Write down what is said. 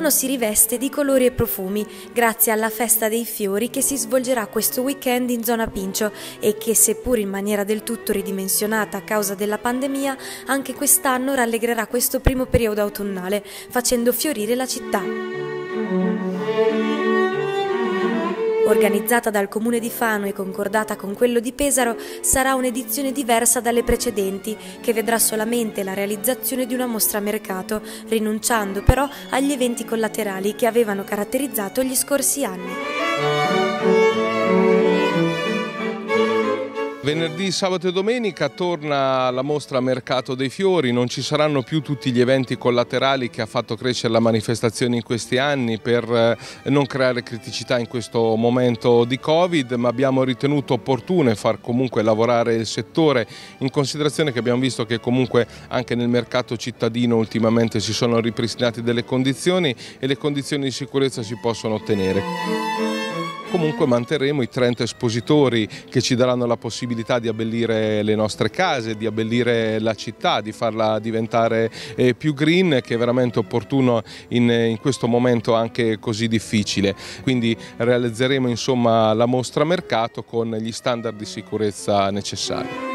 Milano si riveste di colori e profumi grazie alla festa dei fiori che si svolgerà questo weekend in zona Pincio e che seppur in maniera del tutto ridimensionata a causa della pandemia, anche quest'anno rallegrerà questo primo periodo autunnale, facendo fiorire la città. Organizzata dal Comune di Fano e concordata con quello di Pesaro, sarà un'edizione diversa dalle precedenti, che vedrà solamente la realizzazione di una mostra a mercato, rinunciando però agli eventi collaterali che avevano caratterizzato gli scorsi anni. Venerdì, sabato e domenica torna la mostra Mercato dei Fiori, non ci saranno più tutti gli eventi collaterali che ha fatto crescere la manifestazione in questi anni per eh, non creare criticità in questo momento di Covid, ma abbiamo ritenuto opportuno far comunque lavorare il settore in considerazione che abbiamo visto che comunque anche nel mercato cittadino ultimamente si sono ripristinate delle condizioni e le condizioni di sicurezza si possono ottenere. Comunque manterremo i 30 espositori che ci daranno la possibilità di abbellire le nostre case, di abbellire la città, di farla diventare eh, più green che è veramente opportuno in, in questo momento anche così difficile. Quindi realizzeremo insomma la mostra mercato con gli standard di sicurezza necessari.